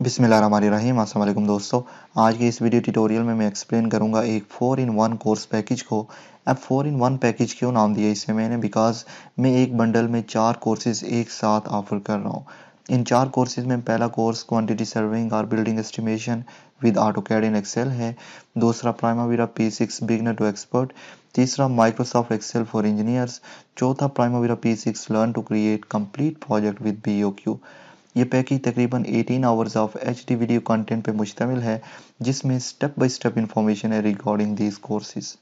बिसमीम अल्लाम दोस्तों। आज के इस वीडियो ट्यूटोरियल में मैं एक्सप्लेन करूँगा एक four in one course package को। अब फ़ोर इन वन पैकेज क्यों नाम दिया इसे मैंने? बिकॉज़ मैं एक बंडल में चार कोर्सेज एक साथ ऑफ़र कर रहा हूँ। इन चार कोर्सेज में पहला कोर्स क्वांटिटी सर्विंग और building estimation with AutoCAD in Excel है। दूसरा Primavera P six beginner to expert तीसरा माइक्रोसॉफ्ट एक्सेल फॉर इंजीनियर्स चौथा Primavera P six learn to create complete project with B O Q ये package तकरीबन 18 hours of H D video content पे मुश्तमिल है, जिसमें स्टेप बाई स्टेप इंफॉर्मेशन है regarding these courses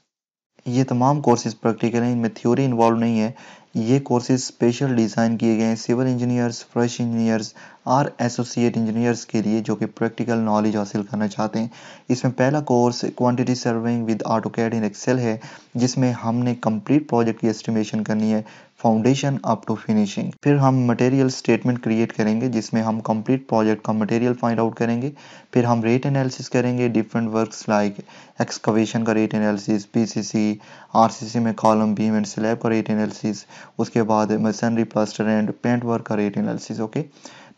ये तमाम कोर्सेज प्रैक्टिकल हैं इनमें थ्योरी इन्वॉल्व नहीं है ये कोर्सेज स्पेशल डिज़ाइन किए गए हैं। सिविल इंजीनियर्स फ्रेश इंजीनियर्स और एसोसिएट इंजीनियर्स के लिए जो कि प्रैक्टिकल नॉलेज हासिल करना चाहते हैं। इसमें पहला course quantity surveying with AutoCAD in Excel है, जिसमें हमने कंप्लीट प्रोजेक्ट की एस्टिमेशन करनी है फाउंडेशन अप टू फिनिशिंग फिर हम मटेरियल स्टेटमेंट क्रिएट करेंगे, जिसमें हम कंप्लीट प्रोजेक्ट का मटेरियल फाइंड आउट करेंगे। फिर हम रेट एनालिसिस करेंगे डिफरेंट वर्क्स लाइक एक्सकवेशन का रेट एनालिसिस पीसीसी आरसीसी में कॉलम बीम एंड स्लैब का रेट एनालिसिस उसके बाद masonry plaster and paint work का रेट एनालिसिस ओके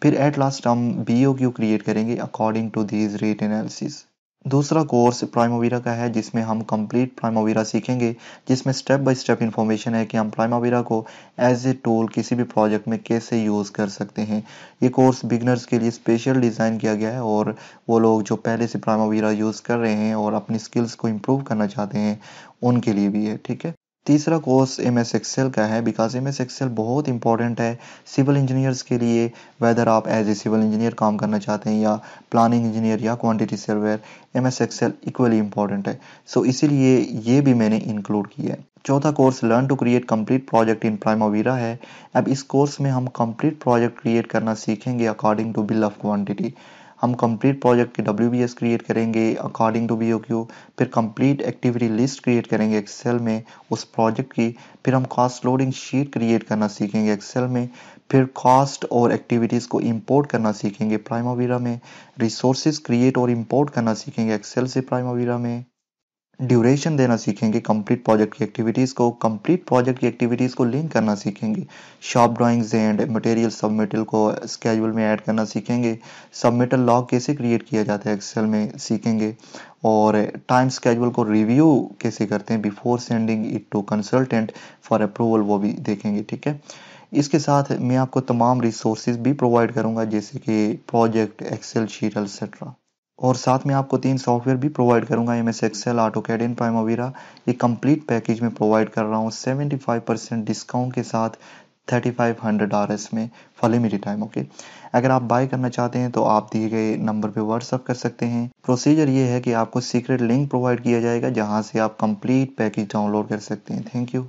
फिर एट लास्ट हम बी ओ क्यू क्रिएट करेंगे according to these rate analysis दूसरा कोर्स प्राइमोवीरा का है, जिसमें हम कंप्लीट प्राइमोवीरा सीखेंगे, जिसमें स्टेप बाय स्टेप इंफॉर्मेशन है कि हम प्राइमोवीरा को एज ए टूल किसी भी प्रोजेक्ट में कैसे यूज़ कर सकते हैं। ये कोर्स बिगनर्स के लिए स्पेशल डिज़ाइन किया गया है और वो लोग जो पहले से प्राइमोवीरा यूज़ कर रहे हैं और अपनी स्किल्स को इम्प्रूव करना चाहते हैं, उनके लिए भी है, ठीक है? तीसरा कोर्स एम एस एक्सेल का है बिकॉज़ एम एस एक्सेल बहुत इंपॉर्टेंट है सिविल इंजीनियर्स के लिए वेदर आप एज ए सिविल इंजीनियर काम करना चाहते हैं या प्लानिंग इंजीनियर या quantity surveyor M S Excel equally important है। सो so, इसीलिए ये भी मैंने इंक्लूड किया है। चौथा course learn to create complete project in Primavera है। अब इस कोर्स में हम कंप्लीट प्रोजेक्ट क्रिएट करना सीखेंगे according to bill of quantity हम कंप्लीट प्रोजेक्ट की डब्ल्यू क्रिएट करेंगे अकॉर्डिंग टू बी फिर कंप्लीट एक्टिविटी लिस्ट क्रिएट करेंगे एक्सेल में उस प्रोजेक्ट की, फिर हम कॉस्ट लोडिंग शीट क्रिएट करना सीखेंगे एक्सेल में, फिर कॉस्ट और एक्टिविटीज़ को इंपोर्ट करना सीखेंगे प्राइमावीरा में रिसोर्सेज क्रिएट और इंपोर्ट करना सीखेंगे एक्सेल से प्राइमावीरा में। ड्यूरेशन देना सीखेंगे कंप्लीट प्रोजेक्ट की एक्टिविटीज़ को कंप्लीट प्रोजेक्ट की एक्टिविटीज़ को लिंक करना सीखेंगे। Shop drawings and material submittal को स्केजुअल में ऐड करना सीखेंगे। सबमिटल लॉग कैसे क्रिएट किया जाता है एक्सेल में सीखेंगे। और टाइम स्केजुअल को रिव्यू कैसे करते हैं before sending it to consultant for approval वो भी देखेंगे, ठीक है? इसके साथ मैं आपको तमाम रिसोर्सेज भी प्रोवाइड करूँगा, जैसे कि प्रोजेक्ट एक्सेल शीट एक्सेट्रा और साथ में आपको तीन सॉफ्टवेयर भी प्रोवाइड करूँगा M S Excel AutoCAD Primavera ये कंप्लीट पैकेज में प्रोवाइड कर रहा हूँ। 75 परसेंट डिस्काउंट के साथ 3500 आर एस में फॉर लिमिटेड टाइम ओके अगर आप बाय करना चाहते हैं तो आप दिए गए नंबर पे व्हाट्सअप कर सकते हैं। प्रोसीजर ये है कि आपको सीक्रेट लिंक प्रोवाइड किया जाएगा, जहाँ से आप कंप्लीट पैकेज डाउनलोड कर सकते हैं। Thank you